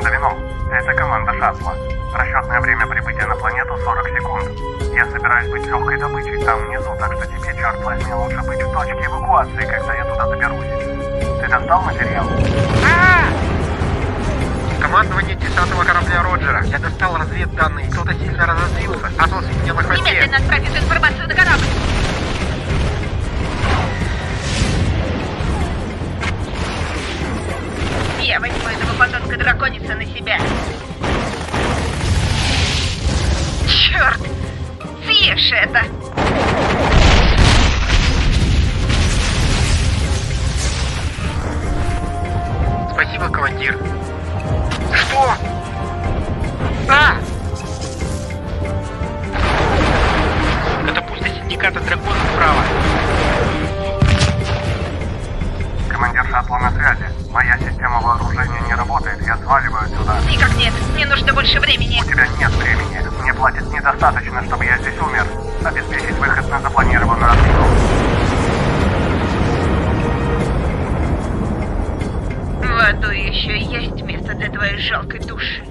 команда Веном. Это команда шаттла. Расчетное время прибытия на планету 40 секунд. Я собираюсь быть легкой добычей там внизу, так что тебе, черт возьми, лучше быть в точке эвакуации, когда я туда доберусь. Ты достал материал? Командование десантного корабля Роджера. Я достал разведданные. Кто-то сильно разозлился. Атлас у меня на хвосте. Немедленно отправь эту информацию на корабль. Я подонка драконица на себя. Черт! Съешь это! Спасибо, командир. Что? А! Катапульта синдиката дракона справа. Командир шаттла на связи. Моя работает, я сваливаю сюда. Никак нет, мне нужно больше времени. У тебя нет времени. Мне платят недостаточно, чтобы я здесь умер. Обеспечить выход на запланированную орбиту. В аду еще есть место для твоей жалкой души.